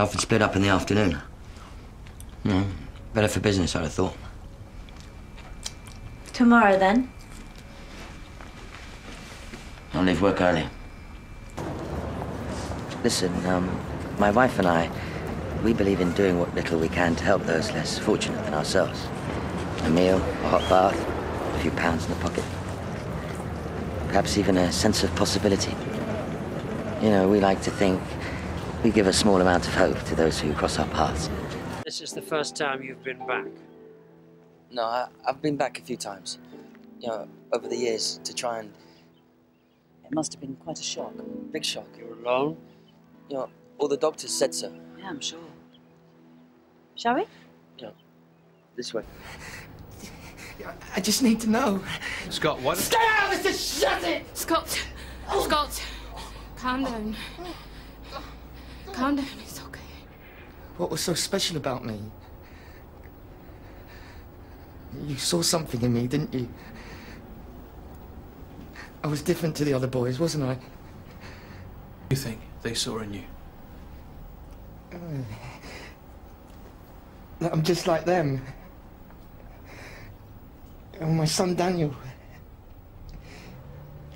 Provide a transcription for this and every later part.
They often split up in the afternoon. You know, better for business, I'd have thought. Tomorrow, then? I'll leave work early. Listen, um, my wife and I, we believe in doing what little we can to help those less fortunate than ourselves. A meal, a hot bath, a few pounds in the pocket. Perhaps even a sense of possibility. You know, we like to think we give a small amount of hope to those who cross our paths. This is the first time you've been back. No, I, I've been back a few times. You know, over the years to try and. It must have been quite a shock. Big shock. You're alone? You know, all the doctors said so. Yeah, I'm sure. Shall we? Yeah. This way. I just need to know. Scott, what? Stay out of this! Shut it! Scott, Scott, calm down. Calm down, it's okay. What was so special about me? You saw something in me, didn't you? I was different to the other boys, wasn't I? You think they saw in you? That I'm just like them. And my son Daniel.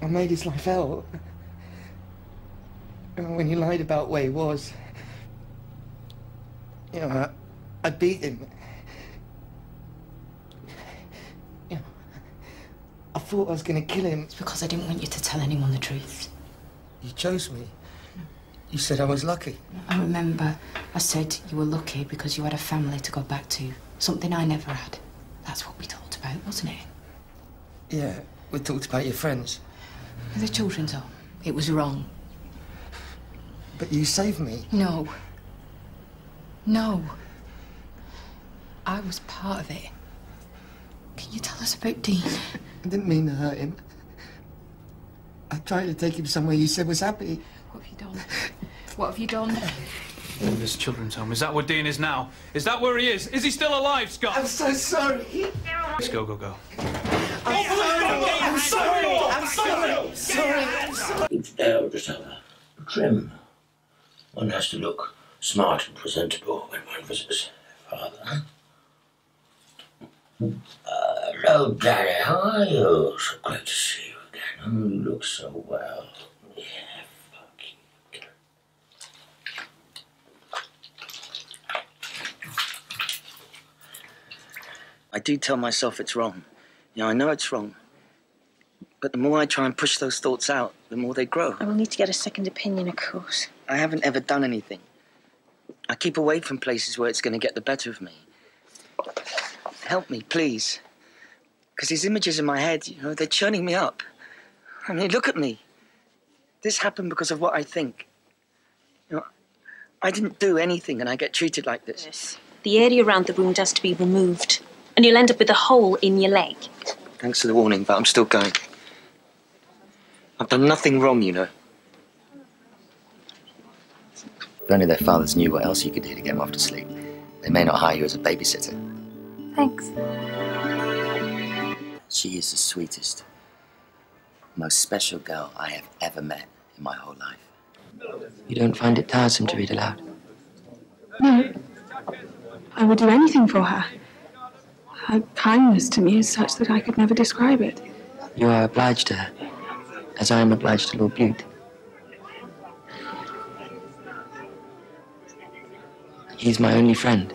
I made his life hell. When he lied about where he was, you know, I, I beat him. You know, I thought I was going to kill him. It's because I didn't want you to tell anyone the truth. You chose me. You said I was lucky. I remember I said you were lucky because you had a family to go back to. Something I never had. That's what we talked about, wasn't it? Yeah, we talked about your friends. The children's home. It was wrong. But you saved me. No. No. I was part of it. Can you tell us about Dean? I didn't mean to hurt him. I tried to take him somewhere you said was happy. What have you done? What have you done? In this children's home. Is that where Dean is now? Is that where he is? Is he still alive, Scott? I'm so sorry. Let's go, go, go. I'm sorry. I'm sorry. I'm sorry. Sorry. Each eldest other. Trim. One has to look smart and presentable when one visits father. Uh, hello, Daddy. How are you? So great to see you again. Oh, you look so well. Yeah. I do tell myself it's wrong. You know, I know it's wrong. But the more I try and push those thoughts out, the more they grow. I will need to get a second opinion, of course. I haven't ever done anything. I keep away from places where it's going to get the better of me. Help me, please. Because these images in my head, you know, they're churning me up. I mean, look at me. This happened because of what I think. You know, I didn't do anything and I get treated like this. Yes. The area around the wound has to be removed, and you'll end up with a hole in your leg. Thanks for the warning, but I'm still going. I've done nothing wrong, you know. If only their fathers knew what else you could do to get them off to sleep. They may not hire you as a babysitter. Thanks. She is the sweetest, most special girl I have ever met in my whole life. You don't find it tiresome to read aloud? No. I would do anything for her. Her kindness to me is such that I could never describe it. You are obliged to her, as I am obliged to Lord Bute. He's my only friend.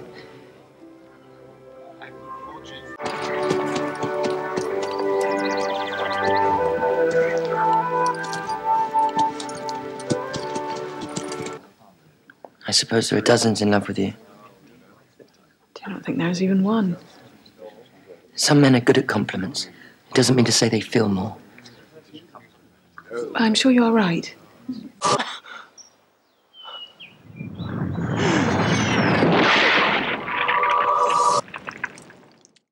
I suppose there are dozens in love with you. I don't think there's even one. Some men are good at compliments. It doesn't mean to say they feel more. I'm sure you are right.